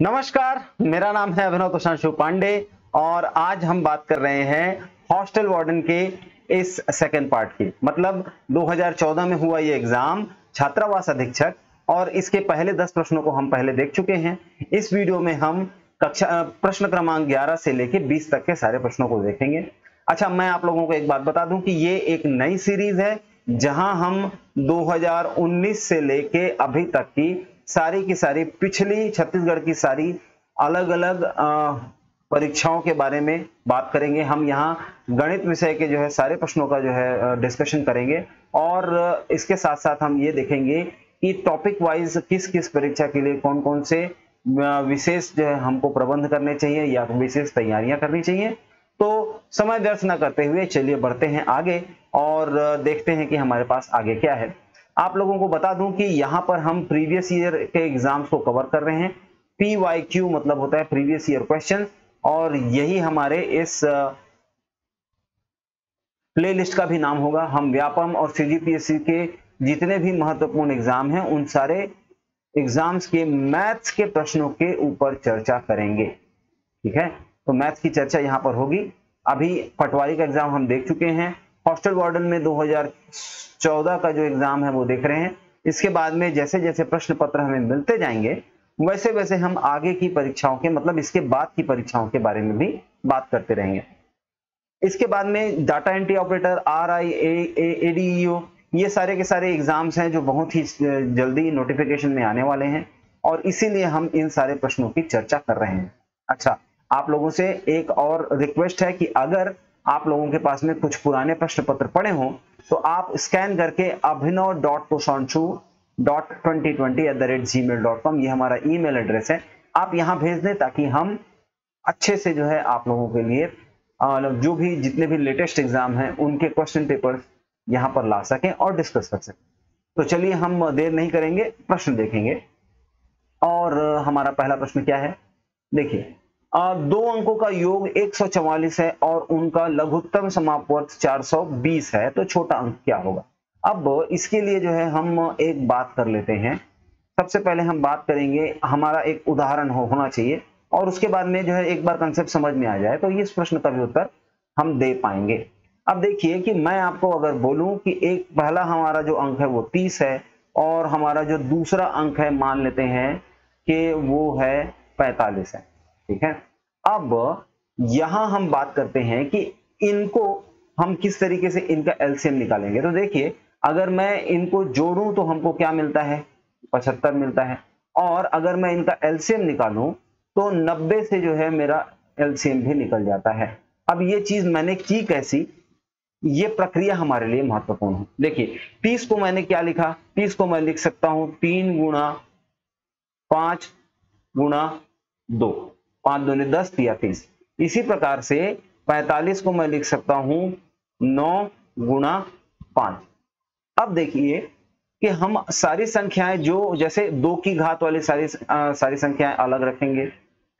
नमस्कार, मेरा नाम है अभिनव तुषांशु पांडे और आज हम बात कर रहे हैं हॉस्टल वार्डन के इस सेकेंड पार्ट की। मतलब 2014 में हुआ ये एग्ज़ाम छात्रावास अधीक्षक, और इसके पहले 10 प्रश्नों को हम पहले देख चुके हैं। इस वीडियो में हम कक्षा प्रश्न क्रमांक 11 से लेके 20 तक के सारे प्रश्नों को देखेंगे। अच्छा मैं आप लोगों को एक बात बता दूँ कि ये एक नई सीरीज़ है, जहाँ हम 2019 से लेके अभी तक की सारी की सारी, पिछली छत्तीसगढ़ की सारी अलग अलग परीक्षाओं के बारे में बात करेंगे। हम यहाँ गणित विषय के जो है सारे प्रश्नों का जो है डिस्कशन करेंगे। और इसके साथ साथ हम ये देखेंगे कि टॉपिक वाइज किस किस परीक्षा के लिए कौन कौन से विशेष जो है हमको प्रबंध करने चाहिए या विशेष तैयारियाँ करनी चाहिए। तो समय व्यर्थ न करते हुए चलिए बढ़ते हैं आगे और देखते हैं कि हमारे पास आगे क्या है। आप लोगों को बता दूँ कि यहाँ पर हम प्रीवियस ईयर के एग्ज़ाम्स को कवर कर रहे हैं। पी वाई क्यू मतलब होता है प्रीवियस ईयर क्वेश्चन और यही हमारे इस प्लेलिस्ट का भी नाम होगा। हम व्यापम और सीजीपीएससी के जितने भी महत्वपूर्ण एग्ज़ाम हैं, उन सारे एग्ज़ाम्स के मैथ्स के प्रश्नों के ऊपर चर्चा करेंगे। ठीक है? तो मैथ्स की चर्चा यहाँ पर होगी। अभी पटवारी का एग्ज़ाम हम देख चुके हैं। हॉस्टल वार्डन में 2014 का जो एग्ज़ाम है वो देख रहे हैं। इसके बाद में जैसे जैसे प्रश्न पत्र हमें मिलते जाएँगे वैसे वैसे हम आगे की परीक्षाओं के मतलब इसके बाद की परीक्षाओं के बारे में भी बात करते रहेंगे। इसके बाद में data entry operator, R I ADEO ये सारे के सारे एग्ज़ाम्स हैं जो बहुत ही जल्दी नोटिफिकेशन में आने वाले हैं और इसीलिए हम इन सारे प्रश्नों की चर्चा कर रहे हैं। अच्छा आप लोगों से एक और रिक्वेस्ट है कि अगर आप लोगों के पास में कुछ पुराने प्रश्न पत्र पड़े हों तो आप स्कैन करके Abhinav dot Poshanshu dot twenty twenty at the rate G mail dot com ये हमारा ईमेल एड्रेस है। आप यहाँ भेज दें ताकि हम अच्छे से जो है आप लोगों के लिए जो भी जितने भी लेटेस्ट एग्ज़ाम हैं, उनके क्वेश्चन पेपर यहाँ पर ला सकें और डिस्कस कर सकें। तो चलिए हम देर नहीं करेंगे, प्रश्न देखेंगे। और हमारा पहला प्रश्न क्या है? देखिए दो अंकों का योग 144 है और उनका लघुत्तम समापवर्त 420 है तो छोटा अंक क्या होगा? अब इसके लिए जो है हम एक बात कर लेते हैं। सबसे पहले हम बात करेंगे, हमारा एक उदाहरण हो, होना चाहिए और उसके बाद में जो है एक बार कंसेप्ट समझ में आ जाए तो इस प्रश्न का भी उत्तर हम दे पाएँगे। अब देखिए कि मैं आपको अगर बोलूँ कि एक, पहला हमारा जो अंक है वो 30 है और हमारा जो दूसरा अंक है, मान लेते हैं कि वो है 45 है। ठीक है? अब यहाँ हम बात करते हैं कि इनको हम किस तरीके से इनका एलसीएम निकालेंगे। तो देखिए, अगर मैं इनको जोड़ूं तो हमको क्या मिलता है? पचहत्तर मिलता है। और अगर मैं इनका एलसीएम निकालूं तो 90 से जो है मेरा एलसीएम भी निकल जाता है। अब ये चीज़ मैंने की कैसी? ये प्रक्रिया हमारे लिए महत्वपूर्ण है। देखिए 30 को मैंने क्या लिखा? 30 को मैं लिख सकता हूँ तीन गुणा पाँच गुणा दो। पाँच दोने दस दिया तीस। इसी प्रकार से पैतालीस को मैं लिख सकता हूँ नौ गुणा पाँच। अब देखिए कि हम सारी संख्याएँ जो जैसे दो की घात वाली सारी आ, सारी संख्याएँ अलग रखेंगे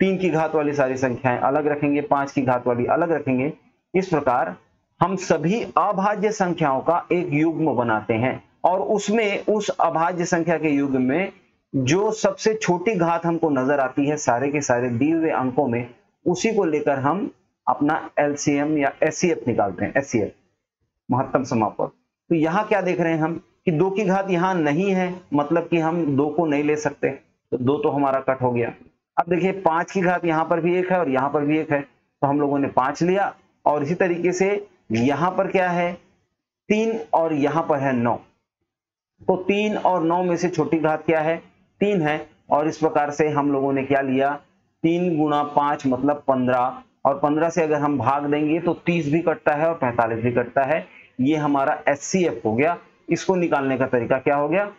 तीन की घात वाली सारी संख्याएँ अलग रखेंगे पाँच की घात वाली अलग रखेंगे इस प्रकार हम सभी अभाज्य संख्याओं का एक युग्म बनाते हैं और उसमें उस अभाज्य संख्या के युग्म में जो सबसे छोटी घात हमको नज़र आती है सारे के सारे दिए हुए अंकों में, उसी को लेकर हम अपना एलसीएम या एस निकालते हैं एस महत्तम समापक। तो यहाँ क्या देख रहे हैं हम कि दो की घात यहाँ नहीं है मतलब कि हम दो को नहीं ले सकते तो दो तो हमारा कट हो गया। अब देखिए, पाँच की घात यहाँ पर भी एक है और यहाँ पर भी एक है तो हम लोगों ने पाँच लिया और इसी तरीके से यहाँ पर क्या है, तीन और यहाँ पर है नौ। तो तीन और नौ में से छोटी घात क्या है तीन है और इस प्रकार से हम लोगों ने क्या लिया? तीन गुणा पाँच मतलब पंद्रह। और पंद्रह से अगर हम भाग देंगे तो तीस भी कटता है और पैंतालीस भी कटता है। ये हमारा एस हो गया। इसको निकालने का तरीका क्या हो गया?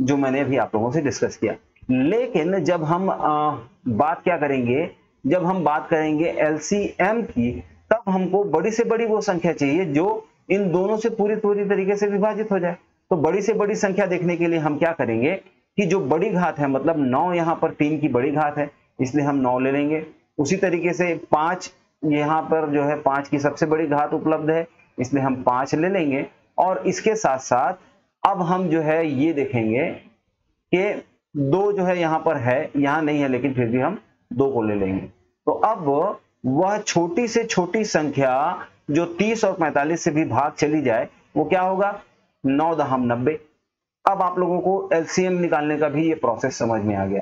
जो मैंने अभी आप लोगों से डिस्कस किया। लेकिन जब हम आ, बात क्या करेंगे? जब हम बात करेंगे एलसीएम की तब हमको बड़ी से बड़ी वो संख्या चाहिए जो इन दोनों से पूरी पूरी तरीके से विभाजित हो जाए। तो बड़ी से बड़ी संख्या देखने के लिए हम क्या करेंगे? कि जो बड़ी घात है मतलब नौ यहाँ पर तीन की बड़ी घात है, इसलिए हम नौ ले लेंगे। उसी तरीके से पाँच यहाँ पर जो है, पाँच की सबसे बड़ी घात उपलब्ध है, इसलिए हम पाँच ले लेंगे। और इसके साथ साथ अब हम जो है, ये देखेंगे कि दो जो है यहाँ पर है, यहाँ नहीं है, लेकिन फिर भी हम दो को ले लेंगे। तो अब वह छोटी से छोटी संख्या जो 30 और 45 से भी भाग चली जाए, वो क्या होगा? नौ दहम नब्बे। अब आप लोगों को एलसीएम निकालने का भी ये प्रोसेस समझ में आ गया।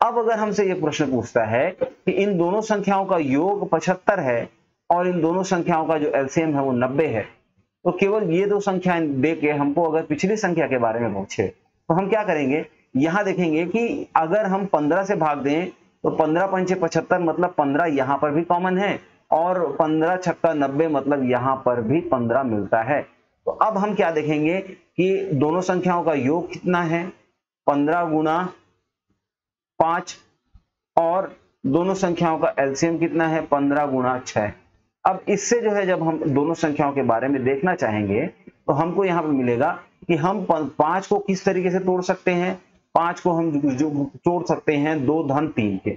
अब अगर हमसे ये प्रश्न पूछता है कि इन दोनों संख्याओं का योग 75 है और इन दोनों संख्याओं का जो एलसीएम है वो 90 है तो केवल ये दो संख्याएँ दे के हमको अगर पिछली संख्या के बारे में पूछे तो हम क्या करेंगे? यहाँ देखेंगे कि अगर हम 15 से भाग दें तो 15 पंचे पचहत्तर मतलब 15 यहाँ पर भी कॉमन है और 15 छक्का नब्बे मतलब यहाँ पर भी 15 मिलता है। तो अब हम क्या देखेंगे कि दोनों संख्याओं का योग कितना है? 15 गुना पाँच और दोनों संख्याओं का एलसीएम कितना है? पंद्रह गुना छह। अब इससे जो है, जब हम दोनों संख्याओं के बारे में देखना चाहेंगे तो हमको यहाँ पर मिलेगा कि हम पाँच को किस तरीके से तोड़ सकते हैं? पाँच को हम जो तोड़ सकते हैं, दो धन तीन के।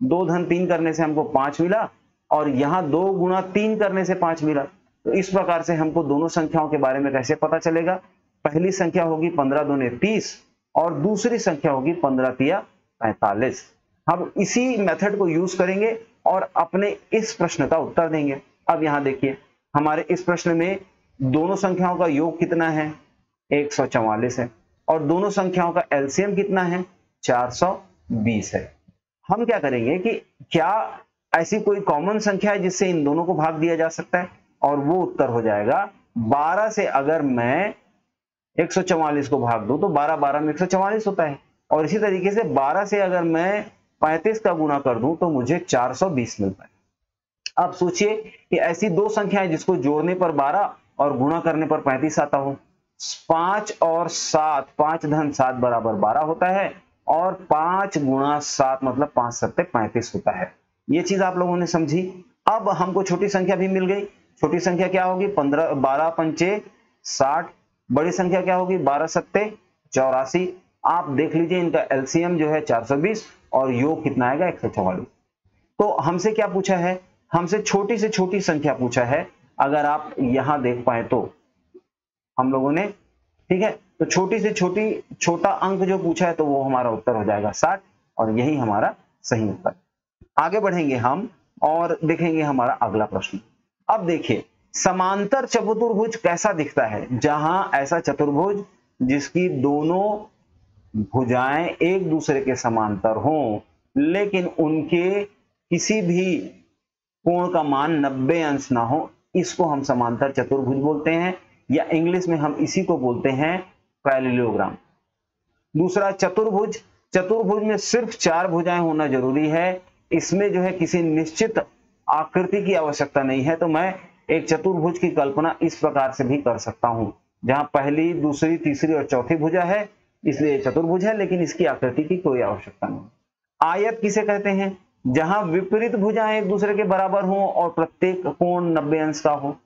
दो धन तीन करने से हमको पाँच मिला और यहाँ दो गुना तीन करने से पाँच मिला। तो इस प्रकार से हमको दोनों संख्याओं के बारे में कैसे पता चलेगा? पहली संख्या होगी पंद्रह दोने तीस, और दूसरी संख्या होगी पंद्रह तिया पैतालीस। हम इसी मेथड को यूज़ करेंगे और अपने इस प्रश्न का उत्तर देंगे। अब यहाँ देखिए, हमारे इस प्रश्न में दोनों संख्याओं का योग कितना है? एक है। और दोनों संख्याओं का एलसीएम कितना है? 420 है। हम क्या करेंगे कि क्या ऐसी कोई कॉमन संख्या है जिससे इन दोनों को भाग दिया जा सकता है? और वो उत्तर हो जाएगा 12 से अगर मैं 144 को भाग दूँ तो 12 12 में 144 होता है। और इसी तरीके से 12 से अगर मैं 35 का गुना कर दूँ तो मुझे 420 मिलता है अब सोचिए कि ऐसी दो संख्याएँ जिसको जोड़ने पर 12 और गुणा करने पर 35 आता हो। पाँच और सात, पाँच धन सात बराबर बारह होता है, और पाँच गुणा सात मतलब पाँच सत्ते पैंतीस होता है। ये चीज़ आप लोगों ने समझी। अब हमको छोटी संख्या भी मिल गई। छोटी संख्या क्या होगी? पंद्रह, बारह पंचे साठ बड़ी संख्या क्या होगी? बारह सत्ते, चौरासी। आप देख लीजिए, इनका एलसीएम जो है 420 और योग कितना आएगा? एक तो हमसे क्या पूछा है? हमसे छोटी से छोटी संख्या पूछा है। अगर आप यहाँ देख पाए तो हम लोगों ने, ठीक है? तो छोटी से छोटी, छोटा अंक जो पूछा है तो वो हमारा उत्तर हो जाएगा साठ और यही हमारा सही उत्तर। आगे बढ़ेंगे हम और देखेंगे हमारा अगला प्रश्न। अब देखिए समांतर चतुर्भुज कैसा दिखता है? जहाँ ऐसा चतुर्भुज जिसकी दोनों भुजाएँ एक दूसरे के समांतर हों, लेकिन उनके किसी भी कोण का मान 90 अंश ना हो, इसको हम समांतर चतुर्भुज बोलते हैं, या इंग्लिश में हम इसी को बोलते हैं पैरेललोग्राम दूसरा चतुर्भुज चतुर्भुज में सिर्फ़ चार भुजाएँ होना ज़रूरी है, इसमें जो है किसी निश्चित आकृति की आवश्यकता नहीं है तो मैं एक चतुर्भुज की कल्पना इस प्रकार से भी कर सकता हूँ। जहाँ पहली, दूसरी, तीसरी और चौथी भुजा है, इसलिए चतुर्भुज है, लेकिन इसकी आकृति की कोई आवश्यकता नहीं। आयत किसे कहते हैं? जहाँ विपरीत भुजाएँ एक दूसरे के बराबर हो और प्रत्येक कोण नब्बे अंश का हो।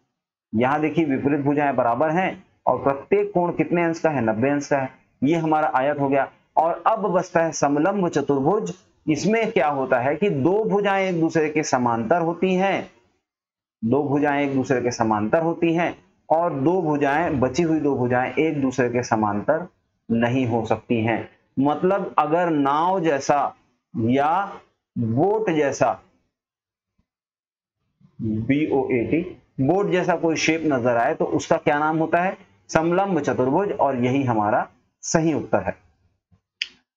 यहाँ देखिए विपरीत भुजाएँ बराबर हैं और प्रत्येक कोण कितने अंश का है? नब्बे अंश का है। ये हमारा आयत हो गया। और अब बसता है समलंब चतुर्भुज। इसमें क्या होता है कि दो भुजाएँ एक दूसरे के समांतर होती हैं। दो भुजाएँ एक दूसरे के समांतर होती हैं और दो भुजाएँ, बची हुई दो भुजाएँ एक दूसरे के समांतर नहीं हो सकती हैं। मतलब अगर नाव जैसा या बोट जैसा B O A T boat जैसा कोई शेप नज़र आए तो उसका क्या नाम होता है? समलंब चतुर्भुज और यही हमारा सही उत्तर है।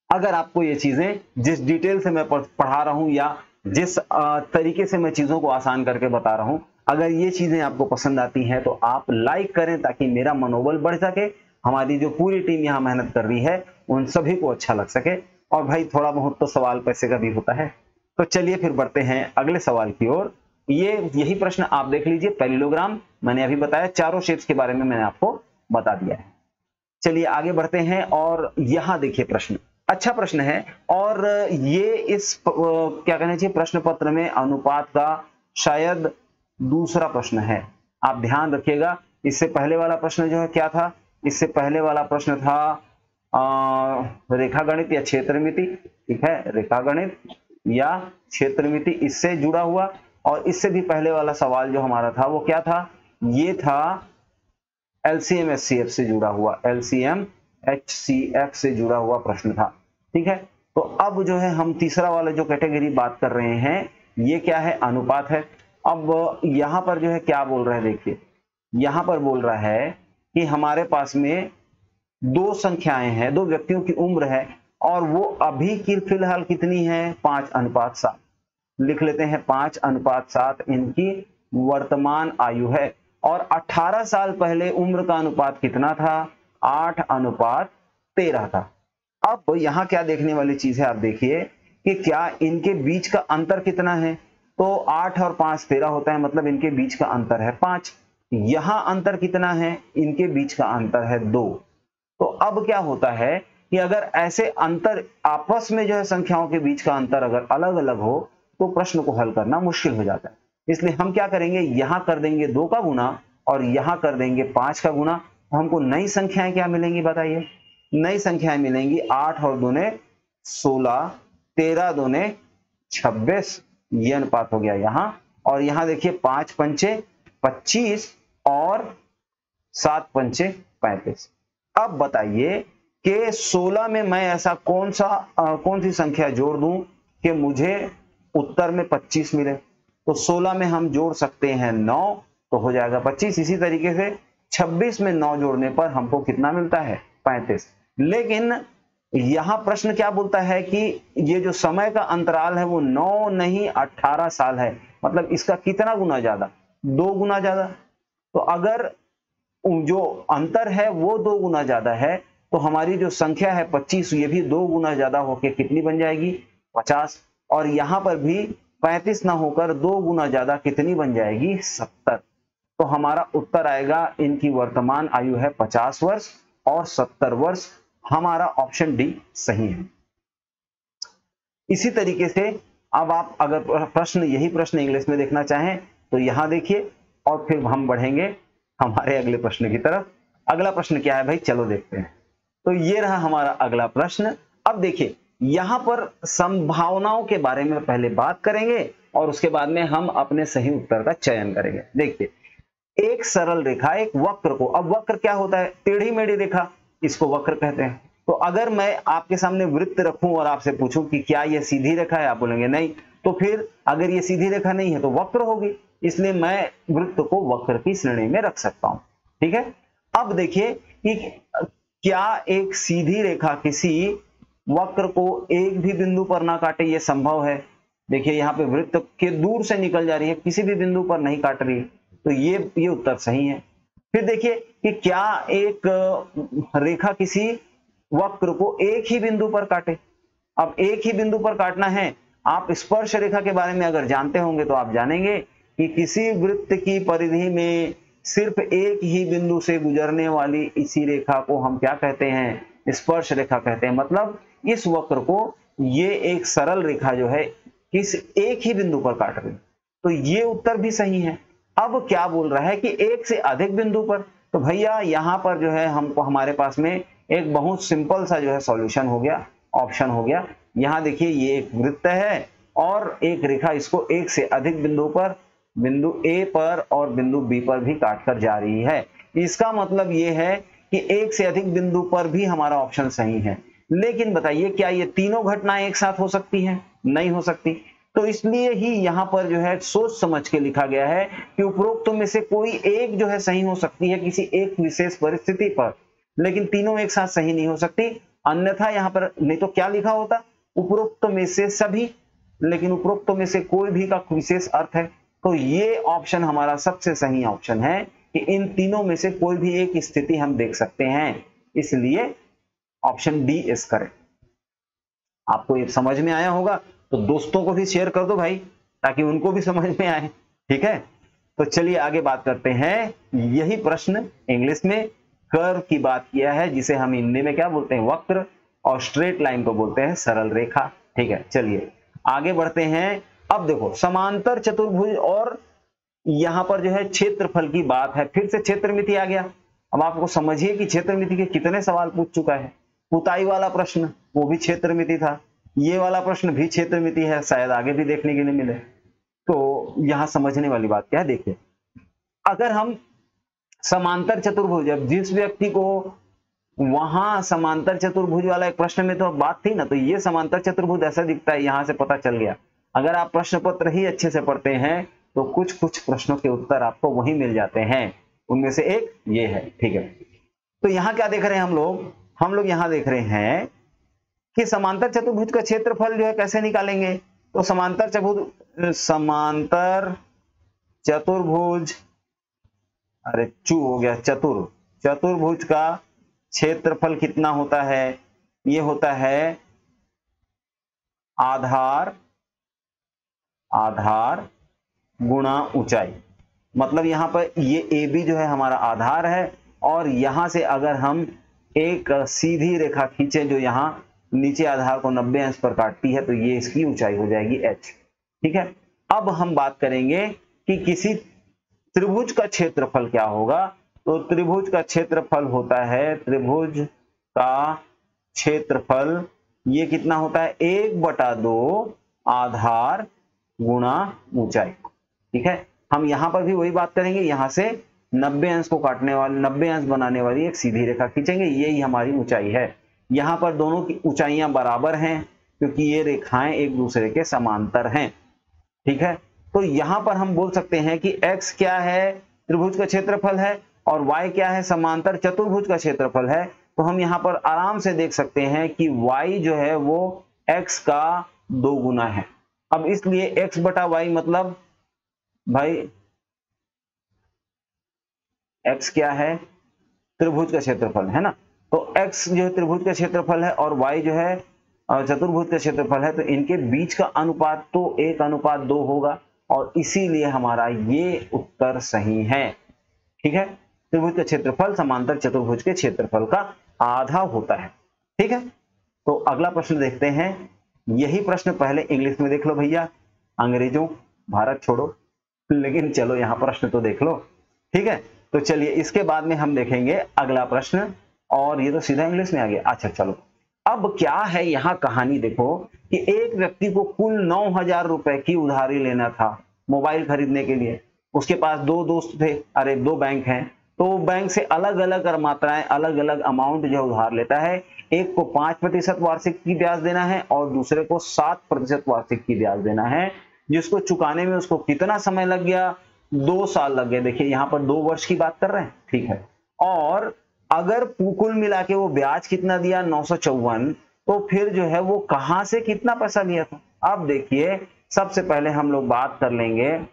अगर आपको ये चीज़ें जिस डिटेल से मैं पढ़ा रहा हूँ या जिस तरीके से मैं चीज़ों को आसान करके बता रहा हूँ अगर ये चीज़ें आपको पसंद आती हैं तो आप लाइक करें ताकि मेरा मनोबल बढ़ सके, हमारी जो पूरी टीम यहाँ मेहनत कर रही है, उन सभी को अच्छा लग सके। और भाई, थोड़ा बहुत तो सवाल पैसे का भी होता है। तो चलिए फिर बढ़ते हैं अगले सवाल की ओर। ये यही प्रश्न आप देख लीजिए पैलिलोग्राम मैंने अभी बताया, चारों शेप्स के बारे में मैंने आपको बता दिया है। चलिए आगे बढ़ते हैं और यहाँ देखिए प्रश्न। अच्छा प्रश्न है, और ये इस क्या कहना चाहिए, प्रश्न पत्र में अनुपात का शायद दूसरा प्रश्न है। आप ध्यान रखिएगा, इससे पहले वाला प्रश्न जो है क्या था? इससे पहले वाला प्रश्न था रेखा गणित या क्षेत्र मिति ठीक है? रेखा गणित या क्षेत्र मिति इससे जुड़ा हुआ। और इससे भी पहले वाला सवाल जो हमारा था, वो क्या था? ये था एलसीएम एच से जुड़ा हुआ एलसीएम एच से जुड़ा हुआ प्रश्न था, ठीक है? तो अब जो है हम तीसरा वाला जो कैटेगरी बात कर रहे हैं, ये क्या है? अनुपात है। अब यहाँ पर जो है क्या बोल रहा है, देखिए। यहाँ पर बोल रहा है कि हमारे पास में दो संख्याएँ हैं, दो व्यक्तियों की उम्र है, और वो अभी की फ़िलहाल कितनी है? पाँच अनुपात सात। लिख लेते हैं, पाँच अनुपात सात इनकी वर्तमान आयु है। और 18 साल पहले उम्र का अनुपात कितना था? आठ अनुपात तेरह था। अब यहाँ क्या देखने वाली चीज़ है, आप देखिए कि क्या इनके बीच का अंतर कितना है? तो आठ और पाँच तेरह होता है मतलब इनके बीच का अंतर है पाँच। यहाँ अंतर कितना है? इनके बीच का अंतर है दो। तो अब क्या होता है कि अगर ऐसे अंतर आपस में जो है संख्याओं के बीच का अंतर अगर अलग अलग हो तो प्रश्न को हल करना मुश्किल हो जाता है। इसलिए हम क्या करेंगे? यहाँ कर देंगे दो का गुना और यहाँ कर देंगे पाँच का गुना हमको नई संख्याएँ क्या मिलेंगी बताइए? नई संख्याएँ मिलेंगी आठ और दोने सोलह, तेरह दोने छब्बीस। ये अनुपात हो गया यहाँ। और यहाँ देखिए पाँच पंचे पच्चीस और सात पंचे पैंतीस। अब बताइए कि 16 में मैं ऐसा कौन सा आ, कौन सी संख्या जोड़ दूँ कि मुझे उत्तर में 25 मिले? तो 16 में हम जोड़ सकते हैं 9 तो हो जाएगा 25 इसी तरीके से 26 में 9 जोड़ने पर हमको कितना मिलता है? 35 लेकिन यहाँ प्रश्न क्या बोलता है कि ये जो समय का अंतराल है वो नौ नहीं 18 साल है। मतलब इसका कितना गुना ज़्यादा? दो गुना ज़्यादा। तो अगर जो अंतर है वो दो गुना ज़्यादा है तो हमारी जो संख्या है 25 ये भी दो गुना ज़्यादा होकर कितनी बन जाएगी? 50 और यहाँ पर भी 35 ना होकर दो गुना ज़्यादा कितनी बन जाएगी? 70 तो हमारा उत्तर आएगा, इनकी वर्तमान आयु है 50 वर्ष और 70 वर्ष। हमारा ऑप्शन डी सही है। इसी तरीके से अब आप अगर प्रश्न, यही प्रश्न इंग्लिश में देखना चाहें तो यहाँ देखिए, और फिर हम बढ़ेंगे हमारे अगले प्रश्न की तरफ़। अगला प्रश्न क्या है भाई? चलो देखते हैं। तो ये रहा हमारा अगला प्रश्न। अब देखिए, यहाँ पर संभावनाओं के बारे में पहले बात करेंगे, और उसके बाद में हम अपने सही उत्तर का चयन करेंगे। देखिए, एक सरल रेखा, एक वक्र को। अब वक्र क्या होता है? टेढ़ी मेढ़ी रेखा। इसको वक्र कहते हैं। तो अगर मैं आपके सामने वृत्त रखूँ और आपसे पूछूँ कि क्या यह सीधी रेखा है, आप बोलेंगे नहीं। तो फिर अगर ये सीधी रेखा नहीं है तो वक्र होगी। इसलिए मैं वृत्त को वक्र की श्रेणी में रख सकता हूँ। ठीक है? अब देखिए कि क्या एक सीधी रेखा किसी वक्र को एक भी बिंदु पर ना काटे, ये संभव है? देखिए, यहाँ पे वृत्त के दूर से निकल जा रही है, किसी भी बिंदु पर नहीं काट रही। तो ये ये उत्तर सही है। फिर देखिए कि क्या एक रेखा किसी वक्र को एक ही बिंदु पर काटे। अब एक ही बिंदु पर काटना है, आप स्पर्श रेखा के बारे में अगर जानते होंगे तो आप जानेंगे कि किसी वृत्त की परिधि में सिर्फ़ एक ही बिंदु से गुजरने वाली इसी रेखा को हम क्या कहते हैं? स्पर्श रेखा कहते हैं। मतलब इस वक्र को ये एक सरल रेखा जो है किस एक ही बिंदु पर काट रही तो ये उत्तर भी सही है। अब क्या बोल रहा है कि एक से अधिक बिंदु पर? तो भैया, यहाँ पर जो है हमको हमारे पास में एक बहुत सिंपल सा जो है सॉल्यूशन हो गया, ऑप्शन हो गया। यहाँ देखिए, ये एक वृत्त है और एक रेखा इसको एक से अधिक बिंदु पर, बिंदु ए पर और बिंदु बी पर भी काट कर जा रही है। इसका मतलब ये है कि एक से अधिक बिंदु पर भी हमारा ऑप्शन सही है। लेकिन बताइए, क्या ये तीनों घटनाएँ एक साथ हो सकती हैं? नहीं हो सकती। तो इसलिए ही यहाँ पर जो है सोच समझ के लिखा गया है कि उपरोक्त में से कोई एक जो है सही हो सकती है किसी एक विशेष परिस्थिति पर, लेकिन तीनों एक साथ सही नहीं हो सकती। अन्यथा यहाँ पर नहीं तो क्या लिखा होता? उपरोक्त में से सभी, लेकिन उपरोक्त में से कोई भी का विशेष अर्थ है। तो ये ऑप्शन हमारा सबसे सही ऑप्शन है कि इन तीनों में से कोई भी एक स्थिति हम देख सकते हैं। इसलिए ऑप्शन डी इज़ करें आपको ये समझ में आया होगा? तो दोस्तों को भी शेयर कर दो भाई, ताकि उनको भी समझ में आए। ठीक है? तो चलिए आगे बात करते हैं। यही प्रश्न इंग्लिश में कर्व की बात किया है, जिसे हम हिंदी में क्या बोलते हैं? वक्र, और स्ट्रेट लाइन को बोलते हैं, सरल रेखा। ठीक है? चलिए, आगे बढ़ते हैं। अब देखो, समांतर चतुर्भुज और यहाँ पर जो है क्षेत्रफल की बात है। फिर से क्षेत्रमिति आ गया। अब आपको समझिए कि क्षेत्रमिति के कितने सवाल पूछ चुका है। पुताई वाला प्रश्न, वो भी क्षेत्रमिति था। ये वाला प्रश्न भी क्षेत्रमिति है, शायद आगे भी देखने के लिए मिले। तो यहाँ समझने वाली बात क्या है, देखिए। अगर हम समांतर चतुर्भुज, अब जिस व्यक्ति को वहाँ समांतर चतुर्भुज वाला एक प्रश्न में तो बात थी ना तो ये समांतर चतुर्भुज ऐसा दिखता है, यहाँ से पता चल गया। अगर आप प्रश्न पत्र ही अच्छे से पढ़ते हैं तो कुछ कुछ प्रश्नों के उत्तर आपको वही मिल जाते हैं। उनमें से एक ये है, ठीक है। तो यहाँ क्या देख रहे हैं हम लोग? हम लोग यहाँ देख रहे हैं कि समांतर चतुर्भुज का क्षेत्रफल जो है कैसे निकालेंगे? तो समांतर चतुर्भुज समांतर चतुर्भुज, अरे चू हो गया, चतुर। चतुर्भुज का क्षेत्रफल कितना होता है? ये होता है आधार आधार गुणा ऊंचाई। मतलब यहाँ पर ये ए बी जो है हमारा आधार है, और यहाँ से अगर हम एक सीधी रेखा खींचे जो यहाँ नीचे आधार को 90 अंश पर काटती है तो ये इसकी ऊंचाई हो जाएगी एच ठीक है? अब हम बात करेंगे कि किसी त्रिभुज का क्षेत्रफल क्या होगा? तो त्रिभुज का क्षेत्रफल होता है, त्रिभुज का क्षेत्रफल, ये कितना होता है? एक बटा दो आधार गुणा ऊंचाई ठीक है? हम यहाँ पर भी वही बात करेंगे, यहाँ से 90 अंश को काटने वाले 90 अंश बनाने वाली एक सीधी रेखा खींचेंगे, यही हमारी ऊंचाई है। यहाँ पर दोनों की ऊंचाइयाँ बराबर हैं, क्योंकि ये रेखाएँ एक दूसरे के समांतर हैं। ठीक है? तो यहाँ पर हम बोल सकते हैं कि x क्या है? त्रिभुज का क्षेत्रफल है, और y क्या है? समांतर चतुर्भुज का क्षेत्रफल है। तो हम यहाँ पर आराम से देख सकते हैं कि y जो है वो x का दो गुना है। अब इसलिए x बटा वाई मतलब भाई, x क्या है? त्रिभुज का क्षेत्रफल, है ना? तो x जो है त्रिभुज का क्षेत्रफल है और y जो है चतुर्भुज का क्षेत्रफल है तो इनके बीच का अनुपात तो एक अनुपात दो होगा और इसीलिए हमारा ये उत्तर सही है। ठीक है? त्रिभुज का क्षेत्रफल समांतर चतुर्भुज के क्षेत्रफल का आधा होता है। ठीक है? तो अगला प्रश्न देखते हैं। यही प्रश्न पहले इंग्लिश में देख लो भैया। अंग्रेज़ों, भारत छोड़ो। लेकिन चलो यहाँ प्रश्न तो देख लो। ठीक है? तो चलिए इसके बाद में हम देखेंगे अगला प्रश्न। और ये तो सीधा इंग्लिश में आ गया। अच्छा चलो। अब क्या है यहाँ कहानी? देखो, कि एक व्यक्ति को कुल नौ हज़ार रुपए की उधारी लेना था मोबाइल खरीदने के लिए। उसके पास दो दोस्त थे, अरे दो बैंक हैं। तो बैंक से अलग अलग मात्राएँ अलग अलग अमाउंट जो उधार लेता है। एक को पाँच प्रतिशत वार्षिक की ब्याज देना है और दूसरे को सात प्रतिशत वार्षिक की ब्याज देना है। जिसको चुकाने में उसको कितना समय लग गया? दो साल लग गए। देखिए, यहाँ पर दो वर्ष की बात कर रहे हैं। ठीक है। और अगर कुल मिला के वो ब्याज कितना दिया? नौ सौ चौवन। तो फिर जो है वो कहाँ से कितना पैसा लिया था? अब देखिए, सबसे पहले हम लोग बात कर लेंगे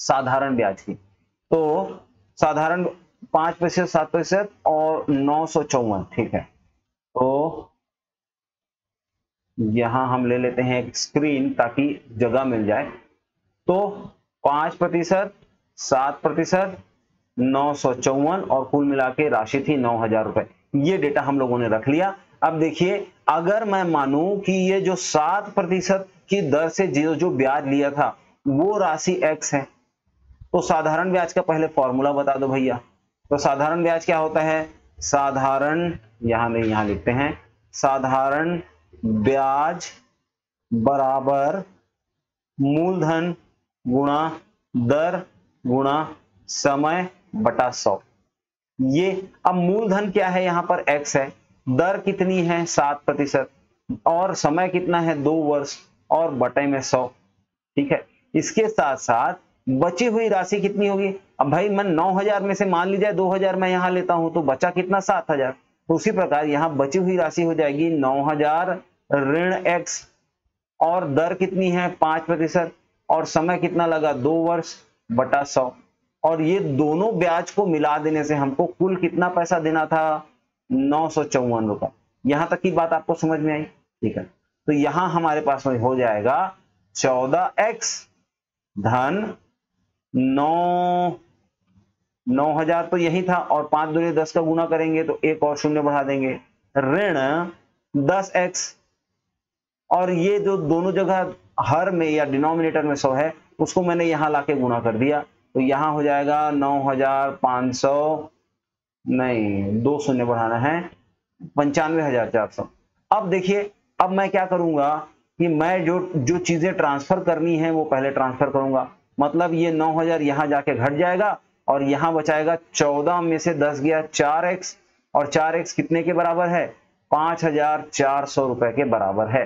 साधारण ब्याज की। तो साधारण पाँच प्रतिशत, सात प्रतिशत और नौ सौ चौवन, ठीक है? तो यहाँ हम ले लेते हैं एक स्क्रीन ताकि जगह मिल जाए। तो पाँच प्रतिशत, सात प्रतिशत नौ सौ चौवन और कुल मिला के राशि थी नौ हज़ार रुपए। ये डेटा हम लोगों ने रख लिया। अब देखिए, अगर मैं मानूं कि ये जो सात प्रतिशत की दर से जो जो ब्याज लिया था, वो राशि एक्स है। तो साधारण ब्याज का पहले फॉर्मूला बता दो भैया। तो साधारण ब्याज क्या होता है? साधारण, यहाँ नहीं, यहाँ लिखते हैं। साधारण ब्याज बराबर मूलधन गुणा दर गुणा समय बटा सौ। ये अब मूलधन क्या है? यहाँ पर एक्स है। दर कितनी है? सात प्रतिशत। और समय कितना है? दो वर्ष। और बटे में सौ। ठीक है? इसके साथ साथ बची हुई राशि कितनी होगी? अब भाई मैं नौ हज़ार में से मान लीजिए दो हज़ार मैं यहाँ लेता हूँ तो बचा कितना? सात हज़ार। तो उसी प्रकार यहाँ बची हुई राशि हो जाएगी नौ हज़ार ऋण एक्स और दर कितनी है? पाँच प्रतिशत। और समय कितना लगा? दो वर्ष बटा सौ। और ये दोनों ब्याज को मिला देने से हमको कुल कितना पैसा देना था? नौ सौ चौवन रुपए। यहाँ तक की बात आपको समझ में आई? ठीक है। तो यहाँ हमारे पास में हो जाएगा चौदह एक्स। धन नौ नौ हज़ार तो यही था और पाँच दूरी दस का गुना करेंगे तो एक और शून्य बढ़ा देंगे। ऋण दस एक्स। और ये जो दोनों जगह हर में या डिनोमिनेटर में सौ है, उसको मैंने यहाँ लाके गुना कर दिया। तो यहाँ हो जाएगा नौ हज़ार पाँच सौ, नहीं, दो शून्य बढ़ाना है, पंचानवे हज़ार चार सौ। अब देखिए, अब मैं क्या करूँगा कि मैं जो जो चीज़ें ट्रांसफ़र करनी है, वो पहले ट्रांसफ़र करूँगा। मतलब ये नौ हज़ार यहाँ जाके घट जाएगा और यहाँ बचाएगा चौदह में से दस गया चार एक्स, और चार एक्स कितने के बराबर है? पाँच हज़ार चार सौ रुपए के बराबर है।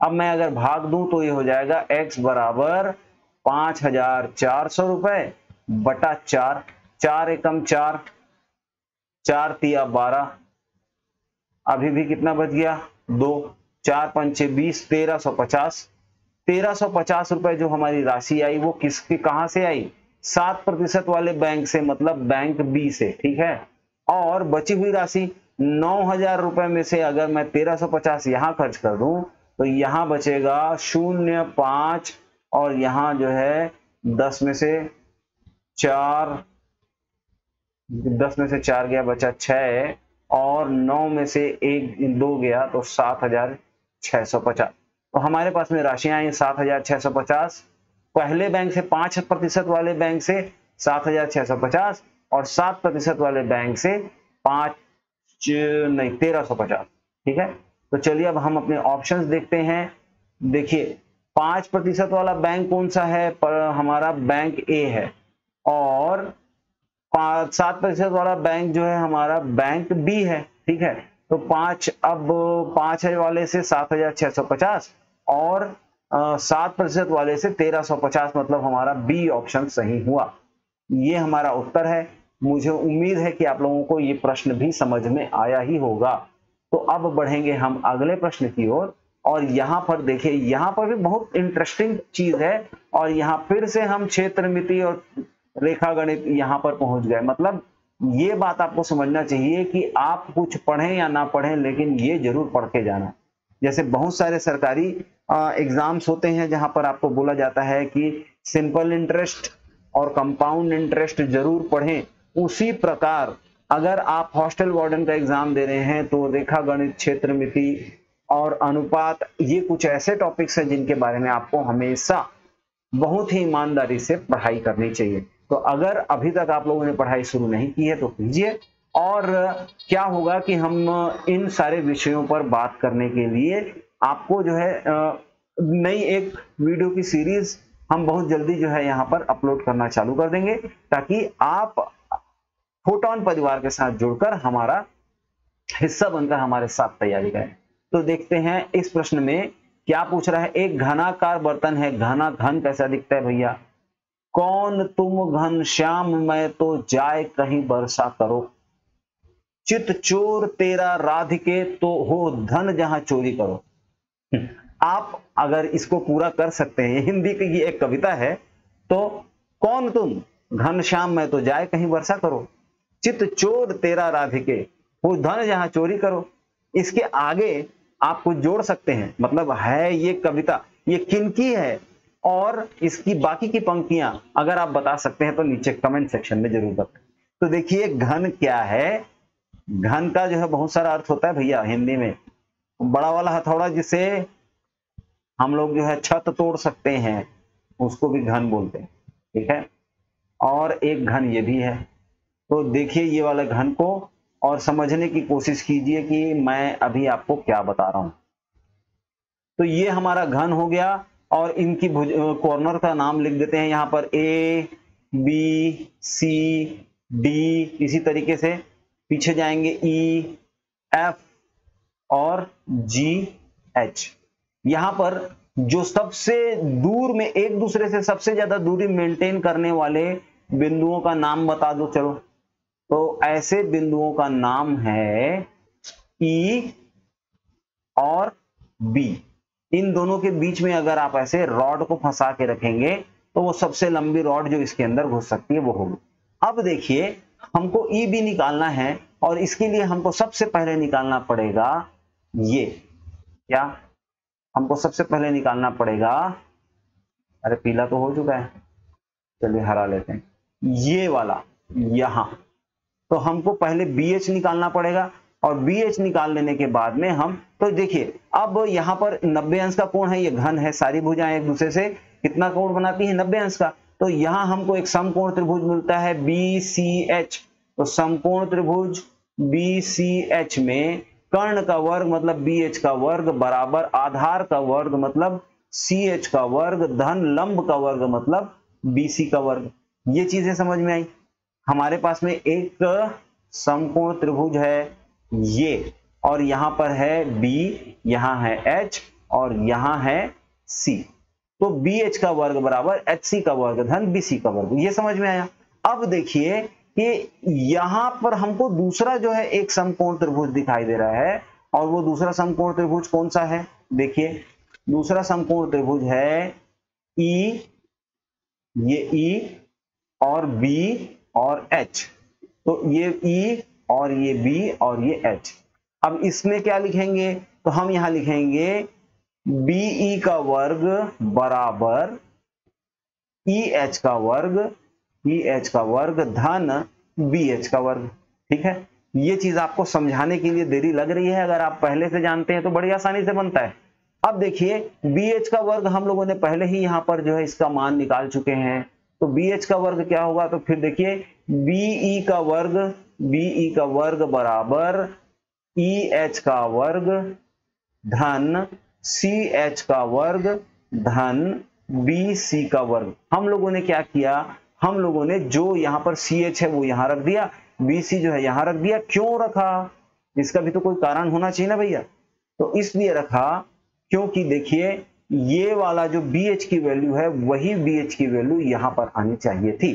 अब मैं अगर भाग दूँ तो ये हो जाएगा x बराबर पाँच हज़ार चार सौ रुपए बटा चार चार एकम चार चार तिया बारह। अभी भी कितना बच गया? दो, चार पंचे बीस, तेरह सौ पचास। तेरह सौ पचास रुपए जो हमारी राशि आई, वो किसके, कहाँ से आई? सात प्रतिशत वाले बैंक से मतलब बैंक बी से, ठीक है? और बची हुई राशि नौ हज़ार रुपए में से अगर मैं तेरह सौ पचास यहाँ खर्च कर दूँ तो यहाँ बचेगा शून्य पाँच, और यहाँ जो है दस में से चार, दस में से चार गया, बचा छह, और नौ में से एक, दो गया तो सात हज़ार छह सौ पचास। तो हमारे पास में राशियाँ आई सात हज़ार छह सौ पचास। पहले बैंक से पाँच प्रतिशत वाले बैंक से सात हज़ार छह सौ पचास, और सात प्रतिशत वाले बैंक से पाँच, नहीं, तेरह सौ पचास, ठीक है? तो चलिए अब हम अपने ऑप्शंस देखते हैं। देखिए, पाँच प्रतिशत वाला बैंक कौन सा है? पर हमारा बैंक ए है। और सात प्रतिशत वाला बैंक जो है हमारा बैंक बी है ठीक है? तो पाँच अब पाँच हज़ार वाले से सात हज़ार छह सौ पचास और सात प्रतिशत वाले से तेरह सौ पचास मतलब हमारा बी ऑप्शन सही हुआ। ये हमारा उत्तर है। मुझे उम्मीद है कि आप लोगों को ये प्रश्न भी समझ में आया ही होगा। तो अब बढ़ेंगे हम अगले प्रश्न की ओर और, और यहाँ पर देखिए यहाँ पर भी बहुत इंटरेस्टिंग चीज़ है और यहाँ फिर से हम क्षेत्र मिति और रेखा गणित यहाँ पर पहुँच गए। मतलब ये बात आपको समझना चाहिए कि आप कुछ पढ़ें या ना पढ़ें, लेकिन ये ज़रूर पढ़ के जाना। जैसे बहुत सारे सरकारी एग्ज़ाम्स होते हैं जहाँ पर आपको बोला जाता है कि सिंपल इंटरेस्ट और कंपाउंड इंटरेस्ट ज़रूर पढ़ें। उसी प्रकार अगर आप हॉस्टल वार्डन का एग्ज़ाम दे रहे हैं तो रेखा गणित क्षेत्र मिति और अनुपात, ये कुछ ऐसे टॉपिक्स हैं जिनके बारे में आपको हमेशा बहुत ही ईमानदारी से पढ़ाई करनी चाहिए। तो अगर अभी तक आप लोगों ने पढ़ाई शुरू नहीं की है तो कीजिए। और क्या होगा कि हम इन सारे विषयों पर बात करने के लिए आपको जो है नई एक वीडियो की सीरीज़ हम बहुत जल्दी जो है यहाँ पर अपलोड करना चालू कर देंगे, ताकि आप फोटोन परिवार के साथ जुड़कर हमारा हिस्सा बनकर हमारे साथ तैयारी करें। तो देखते हैं इस प्रश्न में क्या पूछ रहा है। एक घनाकार बर्तन है, घना घन कैसा दिखता है भैया? कौन तुम घन श्याम, मैं तो जाए कहीं बरसा करो। चित चोर तेरा राधिके तो हो धन जहाँ चोरी करो। आप अगर इसको पूरा कर सकते हैं, हिंदी की एक कविता है तो कौन तुम घन श्याम, में तो जाए कहीं वर्षा करो। चित चोर तेरा राधिके, वो धन जहाँ चोरी करो। इसके आगे आप कुछ जोड़ सकते हैं। मतलब है ये कविता, ये किनकी है? और इसकी बाकी की पंक्तियाँ अगर आप बता सकते हैं तो नीचे कमेंट सेक्शन में ज़रूर बताएँ। तो देखिए, घन क्या है? घन का जो है बहुत सारा अर्थ होता है भैया हिंदी में। बड़ा वाला हथौड़ा जिसे हम लोग जो है छत तोड़ सकते हैं, उसको भी घन बोलते हैं, ठीक है? और एक घन ये भी है। तो देखिए ये वाले घन को और समझने की कोशिश कीजिए कि मैं अभी आपको क्या बता रहा हूँ। तो ये हमारा घन हो गया। और इनकी कॉर्नर का नाम लिख देते हैं यहाँ पर ए बी सी डी इसी तरीके से पीछे जाएँगे ई एफ़ और जी एच यहाँ पर जो सबसे दूर में, एक दूसरे से सबसे ज़्यादा दूरी मेंटेन करने वाले बिंदुओं का नाम बता दो, चलो। तो ऐसे बिंदुओं का नाम है ई e और बी इन दोनों के बीच में अगर आप ऐसे रॉड को फंसा के रखेंगे तो वो सबसे लंबी रॉड जो इसके अंदर घुस सकती है, वो होगी। अब देखिए, हमको ई e बी निकालना है, और इसके लिए हमको सबसे पहले निकालना पड़ेगा ये। क्या? हमको सबसे पहले निकालना पड़ेगा, अरे पीला तो हो चुका है। चलिए हरा लेते हैं। ये वाला, यहाँ। तो हमको पहले बी एच निकालना पड़ेगा और बी एच निकाल लेने के बाद में हम तो देखिए, अब यहाँ पर नब्बे अंश का कोण है, ये घन है, सारी भुजाएँ एक दूसरे से कितना कोण बनाती है? नब्बे अंश का। तो यहाँ हमको एक समकोण त्रिभुज मिलता है बी सी एच तो समकोण त्रिभुज बी सी एच में कर्ण का वर्ग मतलब बी एच का वर्ग बराबर आधार का वर्ग मतलब सी एच का वर्ग, धन लंब का वर्ग मतलब बी सी का वर्ग। ये चीज़ें समझ में आई? हमारे पास में एक समकोण त्रिभुज है ये और यहाँ पर है बी यहाँ है एच और यहाँ है सी तो बी एच का वर्ग बराबर एच सी का वर्ग धन बी सी का वर्ग। ये समझ में आया? अब देखिए कि यहाँ पर हमको दूसरा जो है एक समकोण त्रिभुज दिखाई दे रहा है और वो दूसरा समकोण त्रिभुज कौन सा है? देखिए दूसरा समकोण त्रिभुज है ई e, ये ई e और बी और एच तो ये ई e और ये बी और ये एच अब इसमें क्या लिखेंगे? तो हम यहाँ लिखेंगे बीई का वर्ग बराबर ई एच का वर्ग ई एच का वर्ग धन बी एच का वर्ग। ठीक है? ये चीज़ आपको समझाने के लिए देरी लग रही है। अगर आप पहले से जानते हैं तो बड़ी आसानी से बनता है। अब देखिए बी एच का वर्ग हम लोगों ने पहले ही यहाँ पर जो है इसका मान निकाल चुके हैं। तो बी एच का वर्ग क्या होगा? तो फिर देखिए बीई का वर्ग बीई का वर्ग बराबर ई एच का वर्ग धन सी एच का वर्ग धन बी सी का वर्ग। हम लोगों ने क्या किया? हम लोगों ने जो यहाँ पर सी एच है वो यहाँ रख दिया। बी सी जो है यहाँ रख दिया। क्यों रखा? इसका भी तो कोई कारण होना चाहिए ना भैया। तो इसलिए रखा क्योंकि देखिए, ये वाला जो बी एच की वैल्यू है, वही बी एच की वैल्यू यहाँ पर आनी चाहिए थी।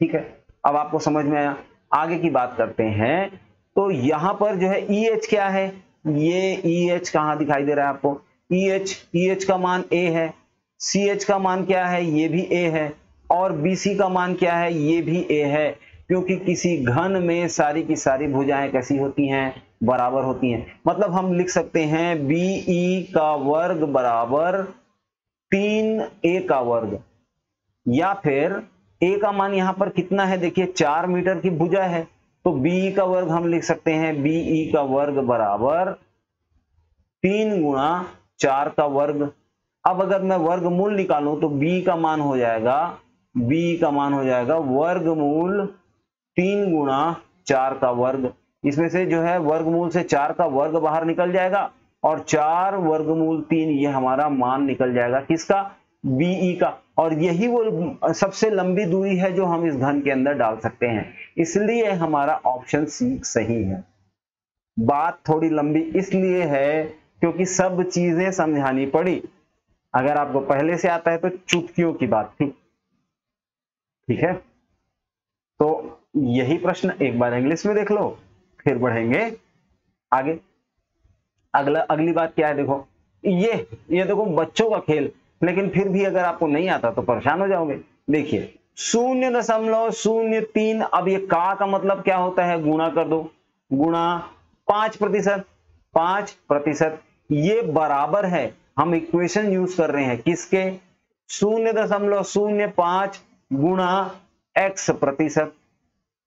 ठीक है? अब आपको समझ में आया? आगे की बात करते हैं तो यहाँ पर जो है ई e एच क्या है? ये ई एच कहाँ दिखाई दे रहा है आपको? ई एच ई एच का मान ए है। सी एच का मान क्या है? ये भी ए है। और बी सी का मान क्या है? ये भी ए है। क्योंकि किसी घन में सारी की सारी भुजाएँ कैसी होती हैं? बराबर होती हैं। मतलब हम लिख सकते हैं बी ई का वर्ग बराबर तीन ए का वर्ग। या फिर ए का मान यहाँ पर कितना है? देखिए, चार मीटर की भुजा है। तो बी का वर्ग हम लिख सकते हैं बीई का वर्ग बराबर तीन गुणा चार का वर्ग। अब अगर मैं वर्ग मूल निकालू तो बी का मान हो जाएगा बी का मान हो जाएगा वर्गमूल तीन गुणा चार का वर्ग। इसमें से जो है वर्गमूल से चार का वर्ग बाहर निकल जाएगा और चार वर्गमूल तीन, ये हमारा मान निकल जाएगा। किसका? बीई का। और यही वो सबसे लंबी दूरी है जो हम इस घन के अंदर डाल सकते हैं। इसलिए हमारा ऑप्शन सी सही है। बात थोड़ी लंबी इसलिए है क्योंकि सब चीज़ें समझानी पड़ी। अगर आपको पहले से आता है तो चुटकियों की बात थी। ठीक है? तो यही प्रश्न एक बार इंग्लिश में देख लो, फिर बढ़ेंगे आगे। अगला, अगली बात क्या है देखो। ये ये देखो बच्चों का खेल। लेकिन फिर भी अगर आपको नहीं आता तो परेशान हो जाओगे। देखिए, शून्य दशमलव शून्य तीन, अब ये का का मतलब क्या होता है? गुणा कर दो। गुणा पाँच प्रतिशत। पाँच प्रतिशत, ये बराबर है। हम इक्वेशन यूज़ कर रहे हैं। किसके? शून्य दशमलव शून्य पाँच गुणा एक्स प्रतिशत।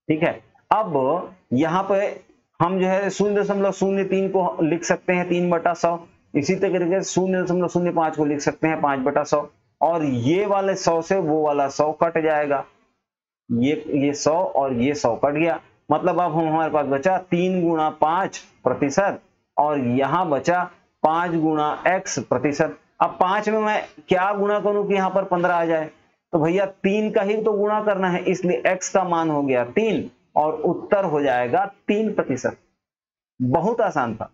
ठीक है? अब यहाँ पे हम जो है शून्य दशमलव शून्य तीन को लिख सकते हैं, तीन बटा सौ। इसी तरीके से शून्य दशमलव शून्य पाँच को लिख सकते हैं, पाँच बटा सौ। और ये वाले सौ से वो वाला सौ कट जाएगा। ये ये सौ और ये सौ कट गया। मतलब अब हम, हमारे पास बचा तीन गुणा पाँच प्रतिशत और यहाँ बचा पाँच गुणा एक्स प्रतिशत। अब पाँच में मैं क्या गुणा करूँ कि यहाँ पर पंद्रह आ जाए? तो भैया तीन का ही तो गुणा करना है, इसलिए एक्स का मान हो गया तीन और उत्तर हो जाएगा तीन प्रतिशत। बहुत आसान था।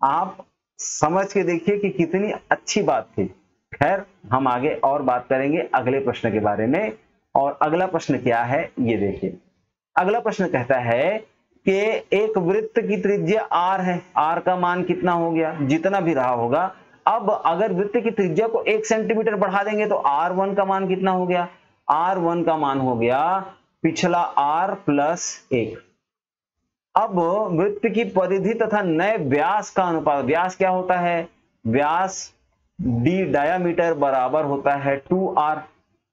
आप समझ के देखिए कि कितनी अच्छी बात थी। खैर, हम आगे और बात करेंगे अगले प्रश्न के बारे में। और अगला प्रश्न क्या है, ये देखिए। अगला प्रश्न कहता है कि एक वृत्त की त्रिज्या आर है। आर का मान कितना हो गया? जितना भी रहा होगा। अब अगर वृत्त की त्रिज्या को एक सेंटीमीटर बढ़ा देंगे तो आर वन का मान कितना हो गया? आर वन का मान हो गया पिछला आर प्लस एक। अब वृत्त की परिधि तथा नए व्यास का अनुपात, व्यास क्या होता है? व्यास डी डायामीटर बराबर होता है टू आर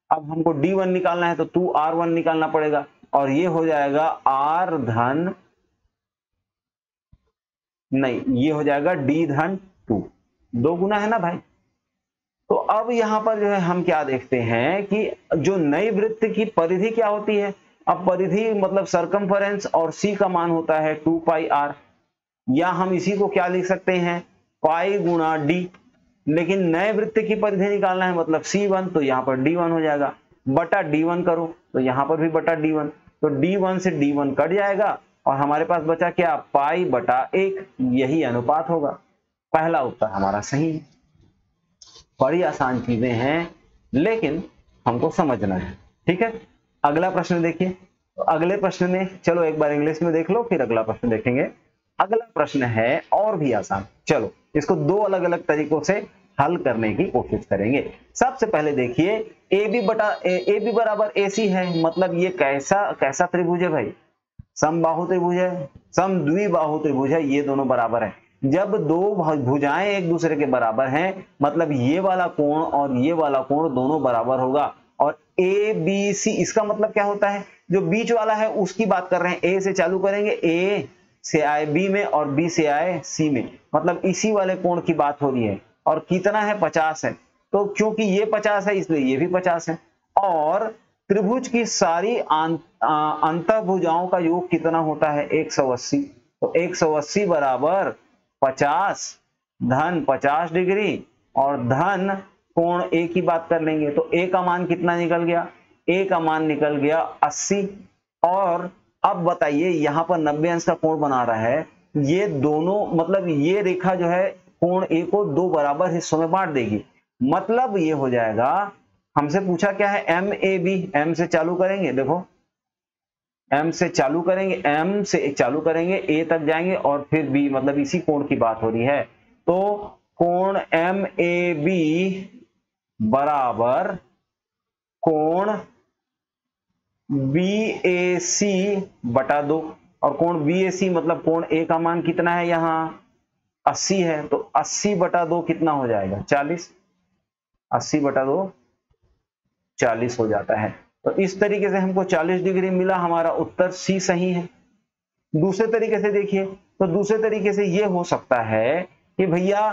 अब हमको डी वन निकालना है तो टू आर वन निकालना पड़ेगा और ये हो जाएगा आर धन, नहीं, ये हो जाएगा डी धन टू दो गुना है ना भाई? तो अब यहाँ पर जो है हम क्या देखते हैं कि जो नई वृत्त की परिधि क्या होती है? अब परिधि मतलब सरकमफरेंस और सी का मान होता है टू पाई आर या हम इसी को क्या लिख सकते हैं? पाई गुणा डी लेकिन नए वृत्त की परिधि निकालना है मतलब सी वन तो यहाँ पर डी वन हो जाएगा। बटा डी वन करो तो यहाँ पर भी बटा डी वन तो डी वन से डी वन कट जाएगा और हमारे पास बचा क्या? पाई बटा एक। यही अनुपात होगा। पहला उत्तर हमारा सही है। बड़ी आसान चीज़ें हैं, लेकिन हमको समझना है। ठीक है? अगला प्रश्न देखिए। तो अगले प्रश्न में, चलो एक बार इंग्लिश में देख लो, फिर अगला प्रश्न देखेंगे। अगला प्रश्न है, और भी आसान। चलो, इसको दो अलग अलग तरीकों से हल करने की कोशिश करेंगे। सबसे पहले देखिए ए बी बटा ए बी बराबर ए सी है मतलब ये कैसा कैसा त्रिभुज है भाई? समबाहु त्रिभुज है, सम द्विबाहु त्रिभुज है, ये दोनों बराबर है। जब दो भुजाएँ एक दूसरे के बराबर हैं मतलब ये वाला कोण और ये वाला कोण दोनों बराबर होगा। और ए बी सी इसका मतलब क्या होता है? जो बीच वाला है, उसकी बात कर रहे हैं। ए से चालू करेंगे ए से आए बी में और बी से आए सी में। मतलब इसी वाले कोण की बात हो रही है। और कितना है? पचास है। तो क्योंकि ये पचास है, इसलिए ये भी पचास है। और त्रिभुज की सारी अंत भुजाओं का योग कितना होता है? 180 तो 180 बराबर 50 धन 50 डिग्री और धन कोण ए की बात कर लेंगे तो ए का मान कितना निकल गया? ए का मान निकल गया 80 और अब बताइए, यहाँ पर 90 अंश का कोण बना रहा है। ये दोनों मतलब ये रेखा जो है, कोण ए को दो बराबर हिस्सों में बांट देगी। मतलब ये हो जाएगा, हमसे पूछा क्या है? एम ए बी एम से चालू करेंगे, देखो। एम से चालू करेंगे एम से चालू करेंगे ए तक जाएँगे और फिर बी मतलब इसी कोण की बात हो रही है। तो कोण एम ए बी बराबर कोण बी ए सी बटा दो। और कोण बी ए सी मतलब कोण ए का मान कितना है यहाँ? 80 है तो 80 बटा दो कितना हो जाएगा? 40 80 बटा दो 40 हो जाता है। तो इस तरीके से हमको 40 डिग्री मिला, हमारा उत्तर सी सही है। दूसरे तरीके से देखिए तो दूसरे तरीके से ये हो सकता है कि भैया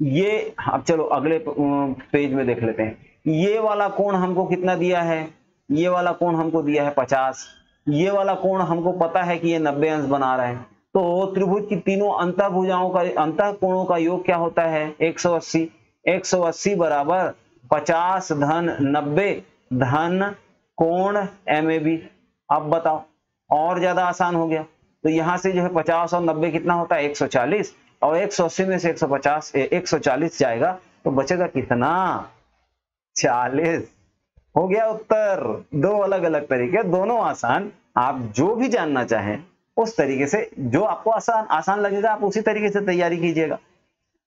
ये, अब चलो अगले पेज में देख लेते हैं। ये वाला कोण हमको कितना दिया है? ये वाला कोण हमको दिया है 50 ये वाला कोण हमको पता है कि ये 90 अंश बना रहा है। तो त्रिभुज की तीनों अंत भुजाओं का अंत कोणों का योग क्या होता है? 180 180 बराबर 50 धन 90 धन कोण एम अब बताओ, और ज़्यादा आसान हो गया। तो यहाँ से जो है 50 और 90 कितना होता है? 140 और 180 में से 150 140 जाएगा तो बचेगा कितना? 40 हो गया उत्तर। दो अलग अलग तरीके, दोनों आसान। आप जो भी जानना चाहें, उस तरीके से, जो आपको आसान आसान लगेगा, आप उसी तरीके से तैयारी कीजिएगा।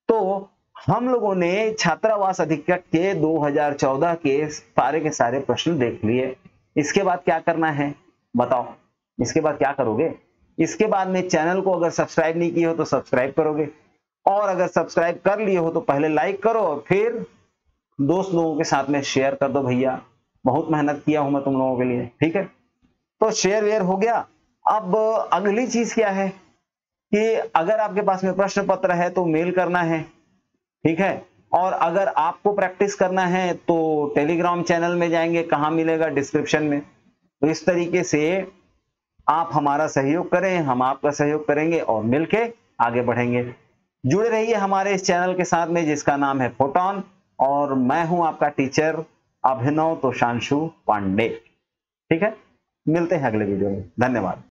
तो हम लोगों ने छात्रावास अधीक्षक के 2014 के सारे के सारे प्रश्न देख लिए। इसके बाद क्या करना है? बताओ। इसके बाद क्या करोगे? इसके बाद में चैनल को अगर सब्सक्राइब नहीं किए हो तो सब्सक्राइब करोगे। और अगर सब्सक्राइब कर लिए हो तो पहले लाइक करो और फिर दोस्त लोगों के साथ में शेयर कर दो भैया। बहुत मेहनत किया हूँ मैं तुम लोगों के लिए, ठीक है? तो शेयर वेयर हो गया। अब अगली चीज़ क्या है कि अगर आपके पास में प्रश्न पत्र है तो मेल करना है, ठीक है? और अगर आपको प्रैक्टिस करना है तो टेलीग्राम चैनल में जाएँगे, कहाँ मिलेगा डिस्क्रिप्शन में। तो इस तरीके से आप हमारा सहयोग करें, हम आपका सहयोग करेंगे और मिलके आगे बढ़ेंगे। जुड़े रहिए हमारे इस चैनल के साथ में, जिसका नाम है फोटोन, और मैं हूँ आपका टीचर अभिनव तोशांशु पांडे। ठीक है? मिलते हैं अगले वीडियो में। धन्यवाद।